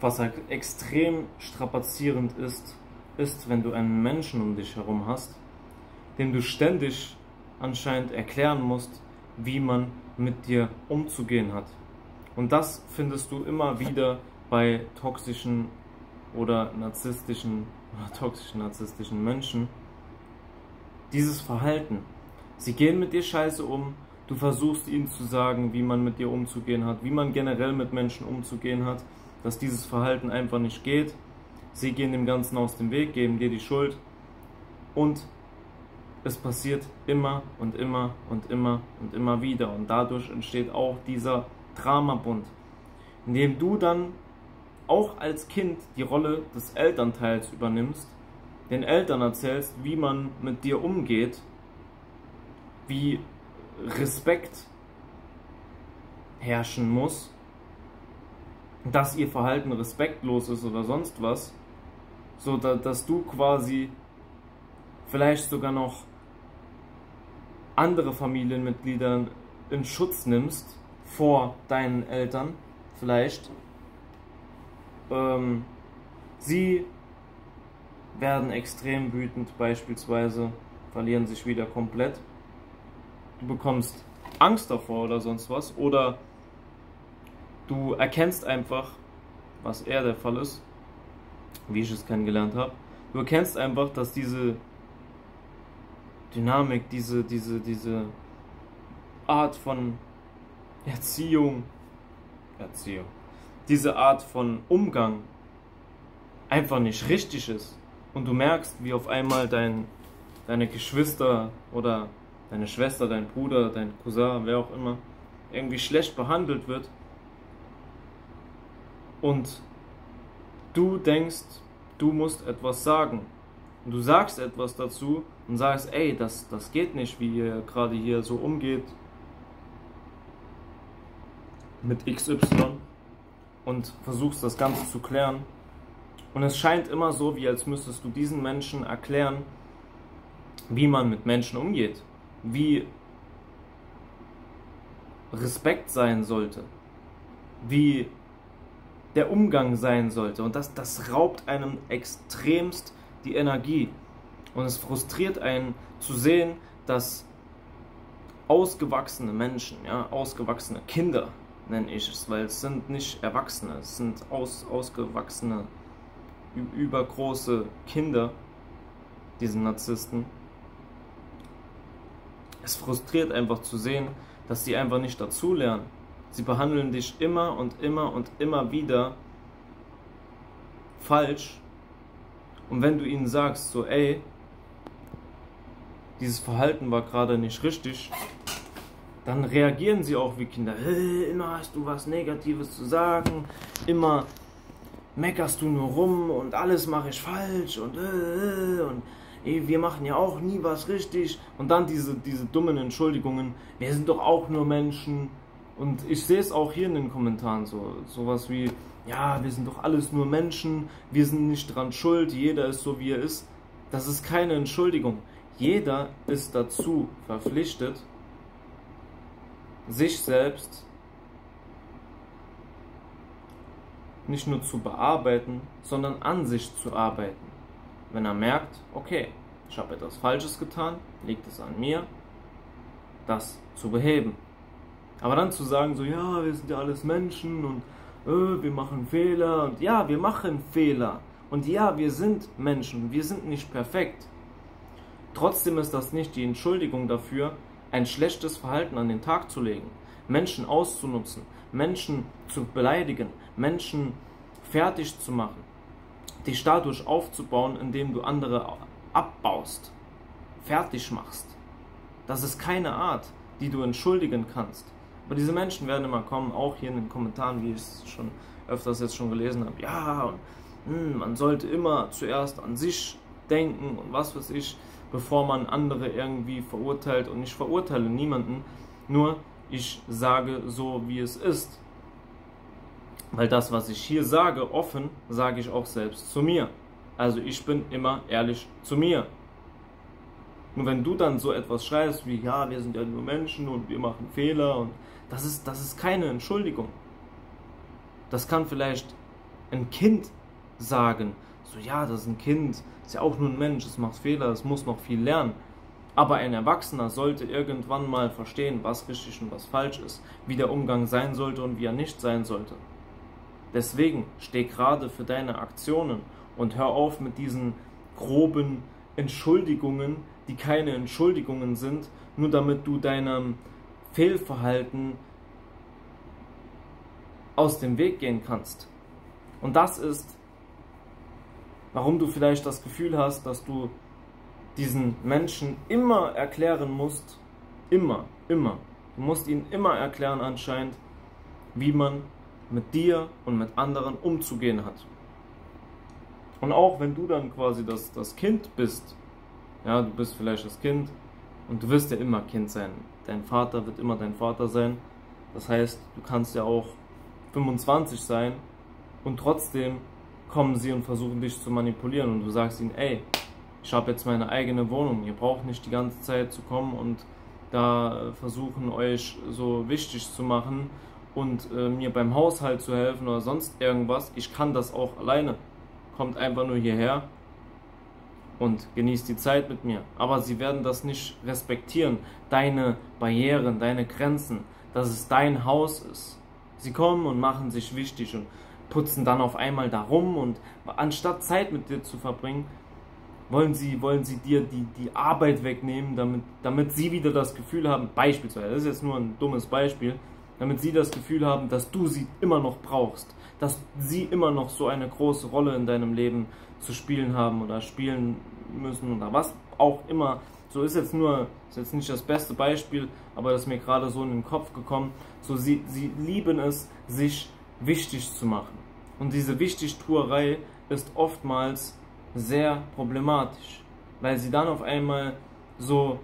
was halt extrem strapazierend ist, ist, wenn du einen Menschen um dich herum hast, dem du ständig anscheinend erklären musst, wie man mit dir umzugehen hat. Und das findest du immer wieder bei toxischen oder narzisstischen oder toxischen narzisstischen Menschen. Dieses Verhalten. Sie gehen mit dir scheiße um, du versuchst ihnen zu sagen, wie man mit dir umzugehen hat, wie man generell mit Menschen umzugehen hat, dass dieses Verhalten einfach nicht geht. Sie gehen dem Ganzen aus dem Weg, geben dir die Schuld und es passiert immer und immer und immer und immer wieder. Und dadurch entsteht auch dieser Dramabund, in dem du dann auch als Kind die Rolle des Elternteils übernimmst, den Eltern erzählst, wie man mit dir umgeht, wie Respekt herrschen muss, dass ihr Verhalten respektlos ist oder sonst was, so dass du quasi vielleicht sogar noch andere Familienmitglieder in Schutz nimmst vor deinen Eltern, vielleicht. Ähm, sie werden extrem wütend beispielsweise, verlieren sich wieder komplett. Du bekommst Angst davor oder sonst was. Oder du erkennst einfach, was eher der Fall ist, wie ich es kennengelernt habe. Du erkennst einfach, dass diese Dynamik, diese, diese, diese Art von Erziehung, Erziehung, diese Art von Umgang einfach nicht richtig ist. Und du merkst, wie auf einmal dein, deine Geschwister oder deine Schwester, dein Bruder, dein Cousin, wer auch immer, irgendwie schlecht behandelt wird. Und du denkst, du musst etwas sagen. Und du sagst etwas dazu und sagst, ey, das, das geht nicht, wie ihr gerade hier so umgeht mit XY und versuchst das Ganze zu klären. Und es scheint immer so, wie als müsstest du diesen Menschen erklären, wie man mit Menschen umgeht, wie Respekt sein sollte, wie der Umgang sein sollte. Und das, das raubt einem extremst die Energie. Und es frustriert einen zu sehen, dass ausgewachsene Menschen, ja, ausgewachsene Kinder, nenne ich es, weil es sind nicht Erwachsene, es sind aus, ausgewachsene, übergroße Kinder, diese Narzissten. Es frustriert einfach zu sehen, dass sie einfach nicht dazulernen. Sie behandeln dich immer und immer und immer wieder falsch. Und wenn du ihnen sagst, so, ey, dieses Verhalten war gerade nicht richtig, dann reagieren sie auch wie Kinder. Hey, immer hast du was Negatives zu sagen, immer meckerst du nur rum und alles mache ich falsch und, äh, und ey, wir machen ja auch nie was richtig. Und dann diese, diese dummen Entschuldigungen, wir sind doch auch nur Menschen. Und ich sehe es auch hier in den Kommentaren so, sowas wie, ja, wir sind doch alles nur Menschen, wir sind nicht dran schuld, jeder ist so wie er ist. Das ist keine Entschuldigung. Jeder ist dazu verpflichtet, sich selbst nicht nur zu bearbeiten, sondern an sich zu arbeiten. Wenn er merkt, okay, ich habe etwas Falsches getan, liegt es an mir, das zu beheben. Aber dann zu sagen, so, ja, wir sind ja alles Menschen und äh, wir machen Fehler und ja, wir machen Fehler und ja, wir sind Menschen, wir sind nicht perfekt. Trotzdem ist das nicht die Entschuldigung dafür, ein schlechtes Verhalten an den Tag zu legen, Menschen auszunutzen, Menschen zu beleidigen, Menschen fertig zu machen, dich dadurch aufzubauen, indem du andere abbaust, fertig machst. Das ist keine Art, die du entschuldigen kannst. Aber diese Menschen werden immer kommen, auch hier in den Kommentaren, wie ich es schon öfters jetzt schon gelesen habe. Ja, und, mh, hm, man sollte immer zuerst an sich denken und was weiß ich bevor man andere irgendwie verurteilt. Und ich verurteile niemanden, nur ich sage so, wie es ist. Weil das, was ich hier sage, offen, sage ich auch selbst zu mir. Also ich bin immer ehrlich zu mir. Nur wenn du dann so etwas schreibst wie, ja, wir sind ja nur Menschen und wir machen Fehler und das ist, das ist keine Entschuldigung. Das kann vielleicht ein Kind sagen, so ja, das ist ein Kind, ist ja auch nur ein Mensch, es macht Fehler, es muss noch viel lernen. Aber ein Erwachsener sollte irgendwann mal verstehen, was richtig und was falsch ist, wie der Umgang sein sollte und wie er nicht sein sollte. Deswegen steh gerade für deine Aktionen und hör auf mit diesen groben Entschuldigungen, die keine Entschuldigungen sind, nur damit du deinem Fehlverhalten aus dem Weg gehen kannst. Und das ist, warum du vielleicht das Gefühl hast, dass du diesen Menschen immer erklären musst, immer, immer. Du musst ihnen immer erklären anscheinend, wie man mit dir und mit anderen umzugehen hat. Und auch wenn du dann quasi das, das Kind bist, ja, du bist vielleicht das Kind und du wirst ja immer Kind sein. Dein Vater wird immer dein Vater sein. Das heißt, du kannst ja auch 25 sein und trotzdem kommen sie und versuchen dich zu manipulieren und du sagst ihnen, ey, ich habe jetzt meine eigene Wohnung, ihr braucht nicht die ganze Zeit zu kommen und da versuchen euch so wichtig zu machen und äh, mir beim Haushalt zu helfen oder sonst irgendwas. Ich kann das auch alleine. Kommt einfach nur hierher und genießt die Zeit mit mir. Aber sie werden das nicht respektieren. Deine Barrieren, deine Grenzen, dass es dein Haus ist. Sie kommen und machen sich wichtig und putzen dann auf einmal da rum und anstatt Zeit mit dir zu verbringen, wollen sie, wollen sie dir die, die Arbeit wegnehmen, damit, damit sie wieder das Gefühl haben, beispielsweise, das ist jetzt nur ein dummes Beispiel, damit sie das Gefühl haben, dass du sie immer noch brauchst, dass sie immer noch so eine große Rolle in deinem Leben zu spielen haben oder spielen müssen oder was auch immer. So ist jetzt nur, ist jetzt nicht das beste Beispiel, aber das ist mir gerade so in den Kopf gekommen. So sie, sie lieben es, sich wichtig zu machen. Und diese Wichtigtuerei ist oftmals sehr problematisch, weil sie dann auf einmal so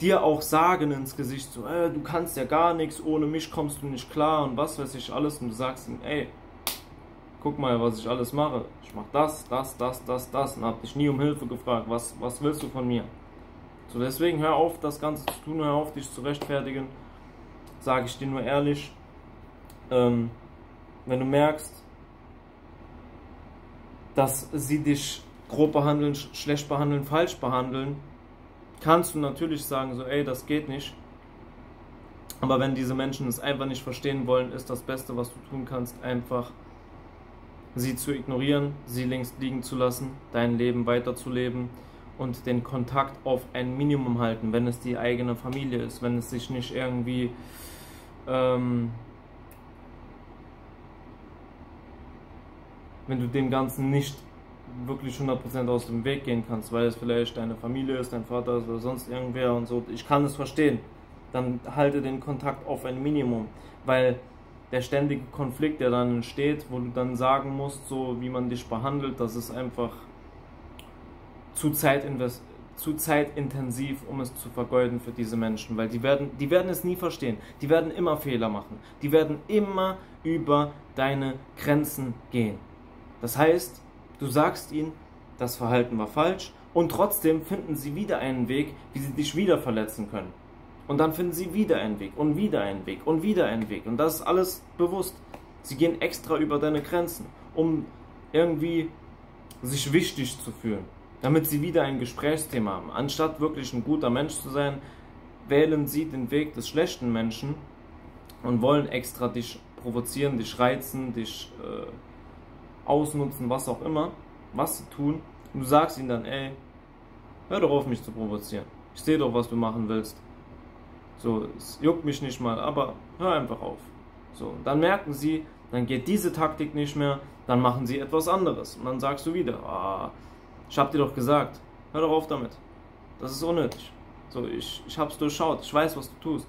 dir auch sagen ins Gesicht, so, äh, du kannst ja gar nichts, ohne mich kommst du nicht klar und was weiß ich alles und du sagst ihm, ey, guck mal, was ich alles mache. Ich mach das, das, das, das, das und hab dich nie um Hilfe gefragt, was, was willst du von mir? So, deswegen hör auf, das Ganze zu tun, hör auf, dich zu rechtfertigen, sage ich dir nur ehrlich, ähm, wenn du merkst, dass sie dich grob behandeln, schlecht behandeln, falsch behandeln, kannst du natürlich sagen, so, ey, das geht nicht. Aber wenn diese Menschen es einfach nicht verstehen wollen, ist das Beste, was du tun kannst, einfach sie zu ignorieren, sie links liegen zu lassen, dein Leben weiterzuleben und den Kontakt auf ein Minimum halten, wenn es die eigene Familie ist, wenn es sich nicht irgendwie ähm, wenn du dem Ganzen nicht wirklich 100% aus dem Weg gehen kannst, weil es vielleicht deine Familie ist, dein Vater ist oder sonst irgendwer und so. Ich kann es verstehen. Dann halte den Kontakt auf ein Minimum, weil der ständige Konflikt, der dann entsteht, wo du dann sagen musst, so wie man dich behandelt, das ist einfach zu, Zeitinvest zu zeitintensiv, um es zu vergeuden für diese Menschen, weil die werden, die werden es nie verstehen. Die werden immer Fehler machen. Die werden immer über deine Grenzen gehen. Das heißt, du sagst ihnen, das Verhalten war falsch und trotzdem finden sie wieder einen Weg, wie sie dich wieder verletzen können. Und dann finden sie wieder einen Weg und wieder einen Weg und wieder einen Weg. Und das ist alles bewusst. Sie gehen extra über deine Grenzen, um irgendwie sich wichtig zu fühlen, damit sie wieder ein Gesprächsthema haben. Anstatt wirklich ein guter Mensch zu sein, wählen sie den Weg des schlechten Menschen und wollen extra dich provozieren, dich reizen, dich äh, ausnutzen, was auch immer, was sie tun. Und du sagst ihnen dann, ey, hör doch auf, mich zu provozieren. Ich sehe doch, was du machen willst. So, es juckt mich nicht mal, aber hör einfach auf. So, dann merken sie, dann geht diese Taktik nicht mehr, dann machen sie etwas anderes. Und dann sagst du wieder, ah, ich hab dir doch gesagt, hör doch auf damit. Das ist unnötig. So, ich, ich hab's durchschaut, ich weiß, was du tust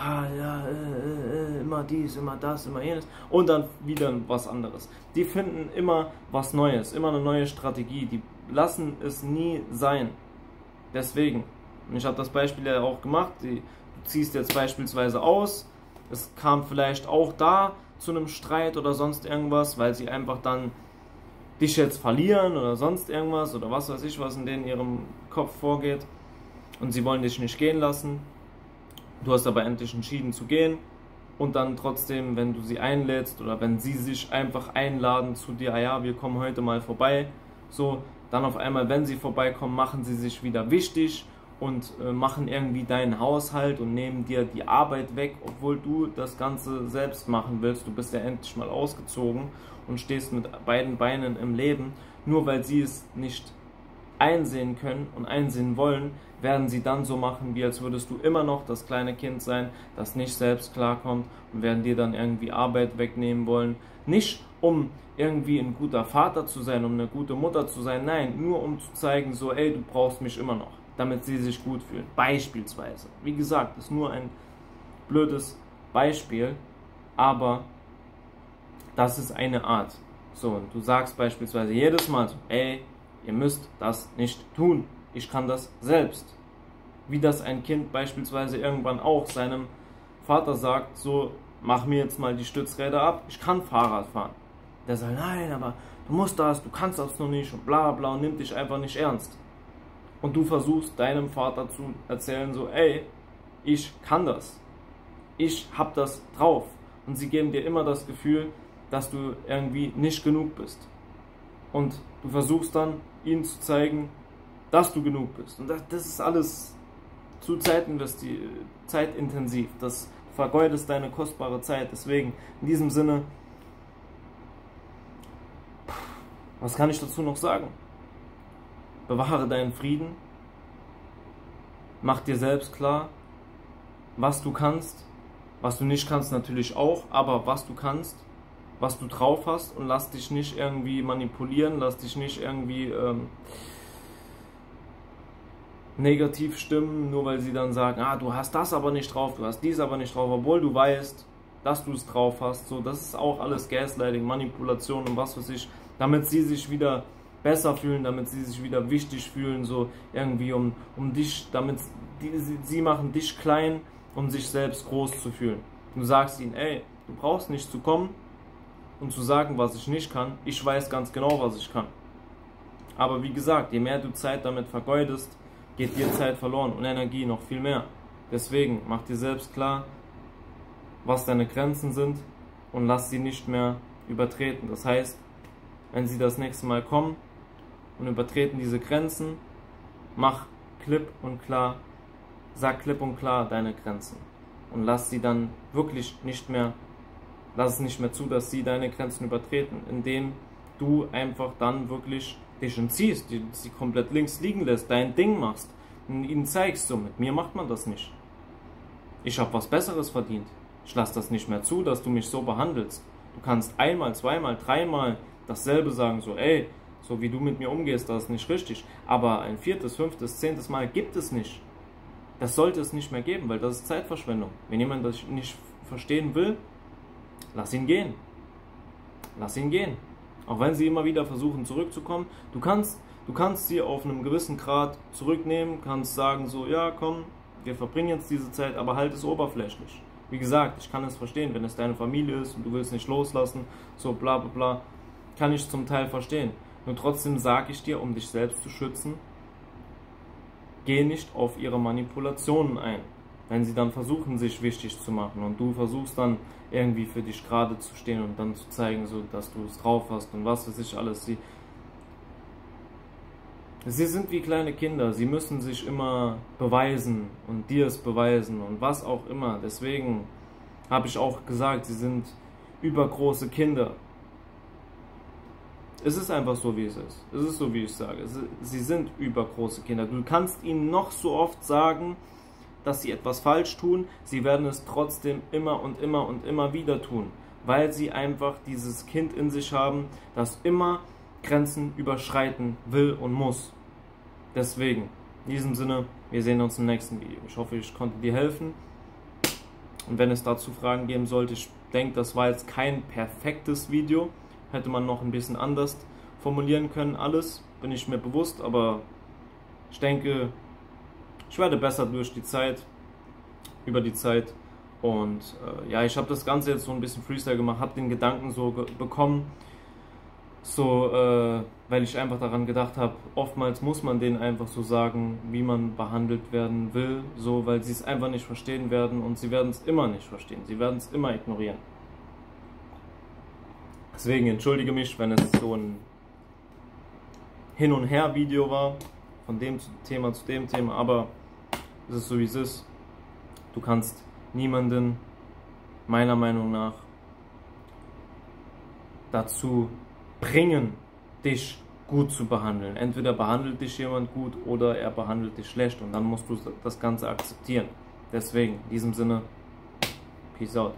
ah ja, äh, äh, äh, immer dies, immer das, immer jenes und dann wieder was anderes. Die finden immer was Neues, immer eine neue Strategie, die lassen es nie sein. Deswegen, und ich habe das Beispiel ja auch gemacht, du ziehst jetzt beispielsweise aus, es kam vielleicht auch da zu einem Streit oder sonst irgendwas, weil sie einfach dann dich jetzt verlieren oder sonst irgendwas oder was weiß ich, was in denen ihrem Kopf vorgeht. Und sie wollen dich nicht gehen lassen. Du hast aber endlich entschieden zu gehen. und dann trotzdem, wenn du sie einlädst oder wenn sie sich einfach einladen zu dir, ah ja, wir kommen heute mal vorbei, so, dann auf einmal, wenn sie vorbeikommen, machen sie sich wieder wichtig und äh, machen irgendwie deinen Haushalt und nehmen dir die Arbeit weg, obwohl du das Ganze selbst machen willst. Du bist ja endlich mal ausgezogen und stehst mit beiden Beinen im Leben. Nur weil sie es nicht einsehen können und einsehen wollen, werden sie dann so machen, wie als würdest du immer noch das kleine Kind sein, das nicht selbst klarkommt und werden dir dann irgendwie Arbeit wegnehmen wollen. Nicht um irgendwie ein guter Vater zu sein, um eine gute Mutter zu sein, nein, nur um zu zeigen, so, ey, du brauchst mich immer noch, damit sie sich gut fühlen. Beispielsweise. Wie gesagt, ist nur ein blödes Beispiel, aber das ist eine Art. So, und du sagst beispielsweise jedes Mal so, ey, ihr müsst das nicht tun. Ich kann das selbst. Wie das ein Kind beispielsweise irgendwann auch seinem Vater sagt, so, mach mir jetzt mal die Stützräder ab, ich kann Fahrrad fahren. Der sagt, nein, aber du musst das, du kannst das noch nicht und bla bla und nimmt dich einfach nicht ernst. Und du versuchst deinem Vater zu erzählen, so, ey, ich kann das. Ich hab das drauf. Und sie geben dir immer das Gefühl, dass du irgendwie nicht genug bist. Und du versuchst dann, ihnen zu zeigen, dass du genug bist. Und das, das ist alles zu zeitintensiv. Das vergeudest deine kostbare Zeit. Deswegen, in diesem Sinne, was kann ich dazu noch sagen? Bewahre deinen Frieden. Mach dir selbst klar, was du kannst, was du nicht kannst natürlich auch, aber was du kannst was du drauf hast und lass dich nicht irgendwie manipulieren, lass dich nicht irgendwie ähm, negativ stimmen, nur weil sie dann sagen, ah, du hast das aber nicht drauf, du hast dies aber nicht drauf, obwohl du weißt, dass du es drauf hast. So, das ist auch alles Gaslighting, Manipulation und was weiß ich, damit sie sich wieder besser fühlen, damit sie sich wieder wichtig fühlen, so irgendwie um, um dich, damit die, sie, sie machen dich klein, um sich selbst groß zu fühlen. Du sagst ihnen, ey, du brauchst nicht zu kommen, und zu sagen, was ich nicht kann. Ich weiß ganz genau, was ich kann. Aber wie gesagt, je mehr du Zeit damit vergeudest, geht dir Zeit verloren und Energie noch viel mehr. Deswegen mach dir selbst klar, was deine Grenzen sind und lass sie nicht mehr übertreten. Das heißt, wenn sie das nächste Mal kommen und übertreten diese Grenzen, mach klipp und klar, sag klipp und klar deine Grenzen und lass sie dann wirklich nicht mehr lass es nicht mehr zu, dass sie deine Grenzen übertreten, indem du einfach dann wirklich dich entziehst, sie komplett links liegen lässt, dein Ding machst und ihnen zeigst, so mit mir macht man das nicht. Ich habe was Besseres verdient. Ich lasse das nicht mehr zu, dass du mich so behandelst. Du kannst einmal, zweimal, dreimal dasselbe sagen, so ey, so wie du mit mir umgehst, das ist nicht richtig. Aber ein viertes, fünftes, zehntes Mal gibt es nicht. Das sollte es nicht mehr geben, weil das ist Zeitverschwendung. Wenn jemand das nicht verstehen will, Lass ihn gehen. Lass ihn gehen. Auch wenn sie immer wieder versuchen zurückzukommen. Du kannst, du kannst sie auf einem gewissen Grad zurücknehmen, kannst sagen so, ja komm, wir verbringen jetzt diese Zeit, aber halt es oberflächlich. Wie gesagt, ich kann es verstehen, wenn es deine Familie ist und du willst nicht loslassen, so bla bla bla, kann ich zum Teil verstehen. Nur trotzdem sage ich dir, um dich selbst zu schützen, geh nicht auf ihre Manipulationen ein wenn sie dann versuchen, sich wichtig zu machen und du versuchst dann irgendwie für dich gerade zu stehen und dann zu zeigen, so, dass du es drauf hast und was weiß ich alles. Sie, sie sind wie kleine Kinder, sie müssen sich immer beweisen und dir es beweisen und was auch immer. Deswegen habe ich auch gesagt, sie sind übergroße Kinder. Es ist einfach so, wie es ist. Es ist so, wie ich sage. Sie sind übergroße Kinder. Du kannst ihnen noch so oft sagen, dass sie etwas falsch tun, sie werden es trotzdem immer und immer und immer wieder tun, weil sie einfach dieses Kind in sich haben, das immer Grenzen überschreiten will und muss. Deswegen, in diesem Sinne, wir sehen uns im nächsten Video. Ich hoffe, ich konnte dir helfen. Und wenn es dazu Fragen geben sollte, ich denke, das war jetzt kein perfektes Video. Hätte man noch ein bisschen anders formulieren können, alles, bin ich mir bewusst, aber ich denke, ich werde besser durch die Zeit, über die Zeit. Und äh, ja, ich habe das Ganze jetzt so ein bisschen Freestyle gemacht, habe den Gedanken so bekommen. so, äh, weil ich einfach daran gedacht habe, oftmals muss man denen einfach so sagen, wie man behandelt werden will, so, weil sie es einfach nicht verstehen werden und sie werden es immer nicht verstehen. Sie werden es immer ignorieren. Deswegen entschuldige mich, wenn es so ein Hin- und Her-Video war, von dem Thema zu dem Thema, aber es ist so wie es ist. Du kannst niemanden, meiner Meinung nach, dazu bringen, dich gut zu behandeln. Entweder behandelt dich jemand gut oder er behandelt dich schlecht und dann musst du das Ganze akzeptieren. Deswegen, in diesem Sinne, Peace out.